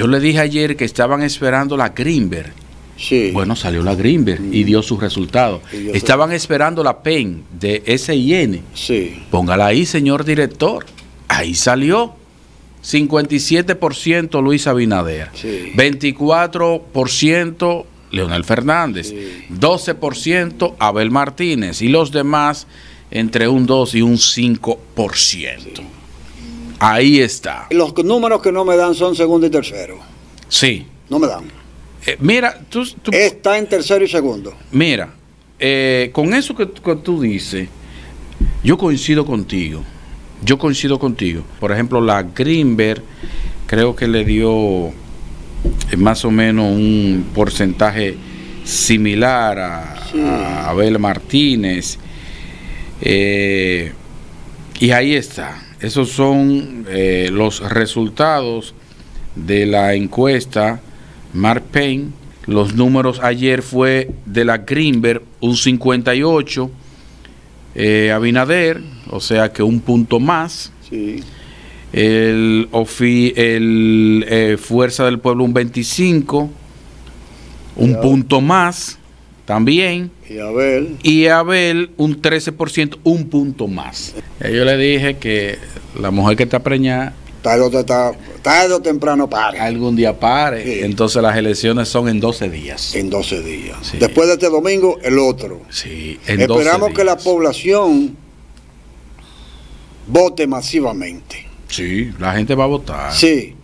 Yo le dije ayer que estaban esperando la Greenberg. Sí. Bueno, salió la Greenberg y dio sus resultados. Estaban esperando la PEN de SIN. Sí. Póngala ahí, señor director. Ahí salió. 57% Luis Abinader. Sí. 24% Leonel Fernández. Sí. 12% Abel Martínez. Y los demás entre un 2 y un 5%. Ahí está. Los números que no me dan son segundo y tercero. Sí. No me dan. Eh, mira, tú, tú- Está en tercero y segundo. mira, eh, con eso que, que tú dices, yo coincido contigo. Yo coincido contigo. Por ejemplo, la Greenberg creo que le dio eh, más o menos un porcentaje similar a, Sí. a Abel Martínez. Eh, y ahí está. Esos son eh, los resultados de la encuesta Mark Payne. Los números ayer fue de la Greenberg un 58, eh, Abinader, o sea que un punto más. Sí. El, Ofi- el eh, Fuerza del Pueblo un 25, un punto más también. Y a ver. Y Abel un 13%, un punto más. Yo le dije que la mujer que está preñada Tarde o, ta- tarde o temprano pare. algún día pare. Sí. Entonces las elecciones son en 12 días. En 12 días. Sí. Después de este domingo, el otro. Sí, en 12 Esperamos que la días. población vote masivamente. Sí, la gente va a votar. Sí.